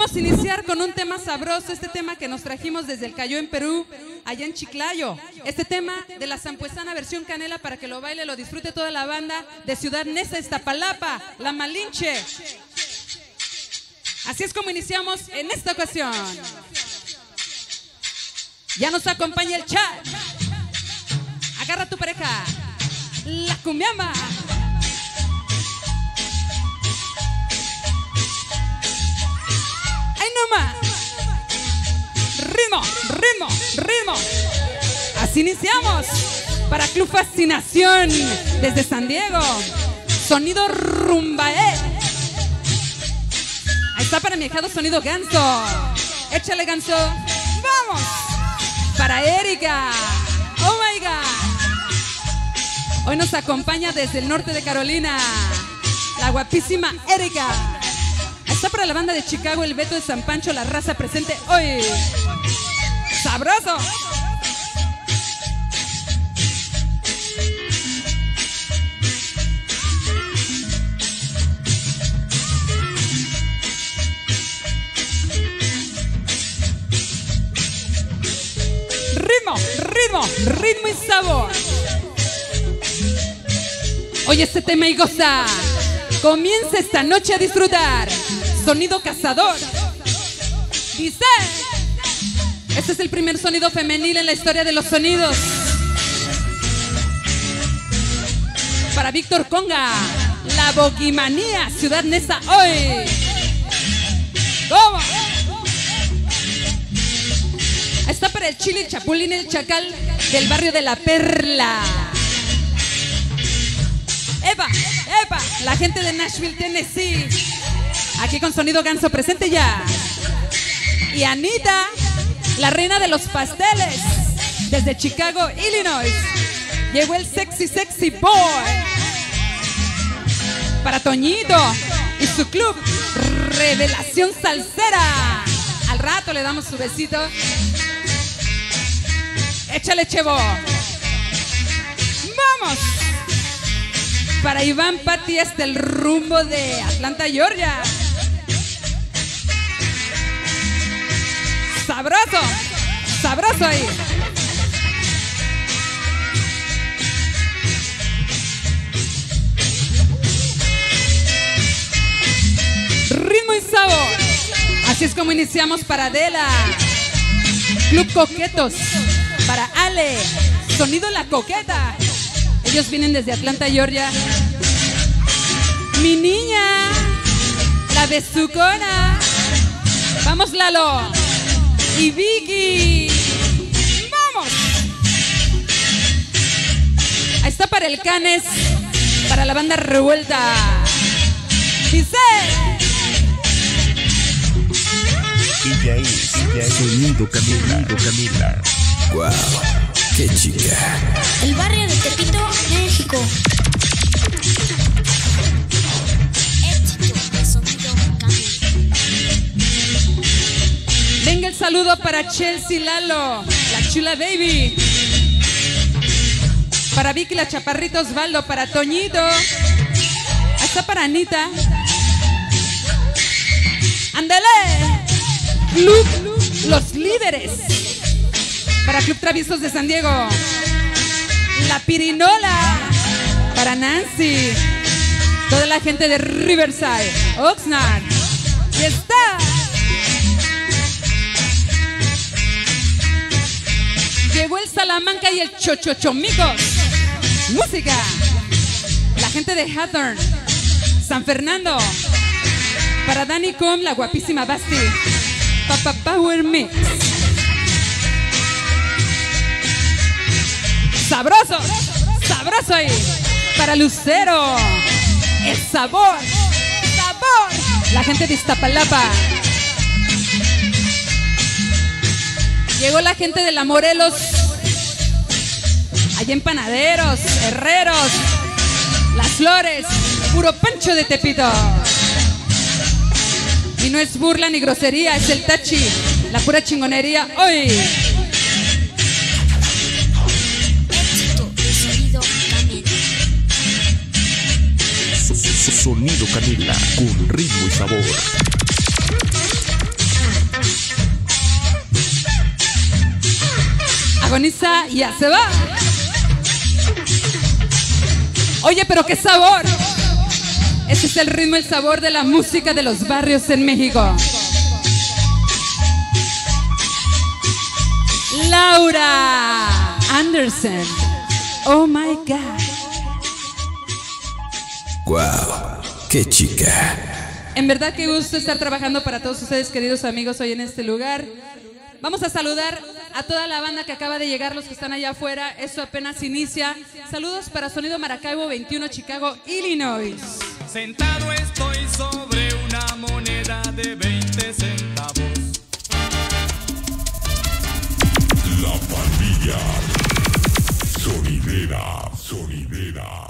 Vamos a iniciar con un tema sabroso, este tema que nos trajimos desde el Cayó en Perú, allá en Chiclayo. Este tema de la zampuesana versión canela para que lo baile, lo disfrute toda la banda de Ciudad Neza, Iztapalapa, La Malinche. Así es como iniciamos en esta ocasión. Ya nos acompaña el chat. Agarra tu pareja. La cumbiamba. Ritmo. Así iniciamos para Club Fascinación desde San Diego. Sonido rumbae. Ahí está para mi hijado sonido ganso. Échale ganso. ¡Vamos! Para Erika. Oh my God. Hoy nos acompaña desde el norte de Carolina. La guapísima Erika. Ahí está para la banda de Chicago, el Beto de San Pancho, la raza presente hoy. ¡Sabroso! Ritmo, ritmo, ritmo y sabor. Oye este tema y goza. Comienza esta noche a disfrutar. Sonido cazador. Dice. Es el primer sonido femenil en la historia de los sonidos. Para Víctor Conga. La Boguimanía, Ciudad Neza hoy. ¿Cómo? Está para el chile chapulín, el chacal del barrio de La Perla. Eva, Eva, la gente de Nashville, Tennessee. Aquí con sonido ganso presente ya. Y Anita, la reina de los pasteles, desde Chicago, Illinois. Llegó el sexy, sexy boy. Para Toñito y su club, Revelación Salsera. Al rato le damos su besito. Échale, Chevo. ¡Vamos! Para Iván Patti hasta el rumbo de Atlanta, Georgia. Sabroso. Sabroso ahí. Ritmo y sabor. Así es como iniciamos para Adela. Club Coquetos. Para Ale. Sonido La Coqueta. Ellos vienen desde Atlanta, Georgia. Mi niña. La besucona. Vamos, Lalo. Y Vicky. Vamos. Ahí está para el Canes. Para la banda revuelta. Dice. Ella es, ella es Sonido Camila, Sonido Camila. Wow, qué chica. El barrio de Tepito, México. Saludo para Chelsea Lalo, la chula baby. Para Vicky, la chaparrita Osvaldo, para Toñito. Hasta para Anita. Ándale. Club Los Líderes. Para Club Traviesos de San Diego. La Pirinola. Para Nancy. Toda la gente de Riverside. Oxnard. Y está. Llegó el Salamanca y el Chochochomicos. Música. La gente de Hathorn. San Fernando. Para Dani Com, la guapísima Basti. Papa Power Mix. Sabroso. Sabroso ahí. Para Lucero. El sabor. Sabor. La gente de Iztapalapa. Llegó la gente de la Morelos. Allá en Panaderos, Herreros, Las Flores, puro pancho de Tepito. Y no es burla ni grosería, es el tachi, la pura chingonería hoy. Sonido Camila, con ritmo y sabor. Agoniza y ya se va. Oye, pero qué sabor. Ese es el ritmo, el sabor de la música de los barrios en México. Laura Anderson. Oh my God. Wow, qué chica. En verdad que gusto estar trabajando para todos ustedes, queridos amigos, hoy en este lugar. Vamos a saludar a toda la banda que acaba de llegar, los que están allá afuera. Esto apenas inicia. Saludos para Sonido Maracaibo 21, Chicago, Illinois. Sentado estoy sobre una moneda de 20 centavos. La pandilla. Sonidera, sonidera.